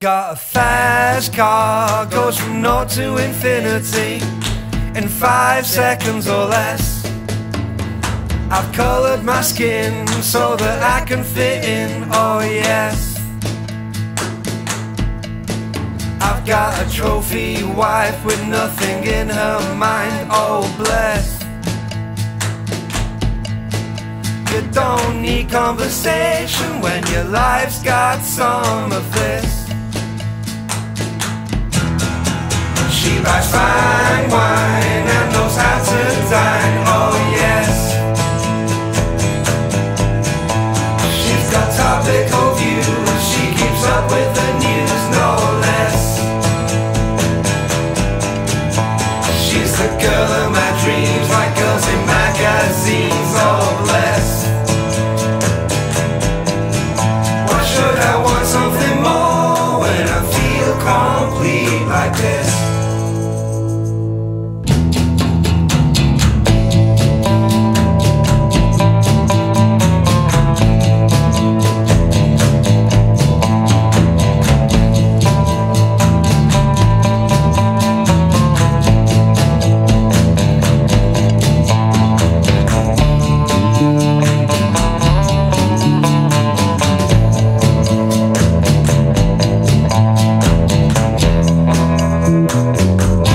Got a fast car, goes from naught to infinity in five seconds or less. I've colored my skin so that I can fit in, oh yes. I've got a trophy wife with nothing in her mind, oh bless. You don't need conversation when your life's got some of this. buys fine wine and knows how to dine. Oh yes, she's got topical views. She keeps up with the news, no less. She's the girl of my dreams, like girls in magazines. Oh bless. Why should I want something more when I feel complete like this? Oh.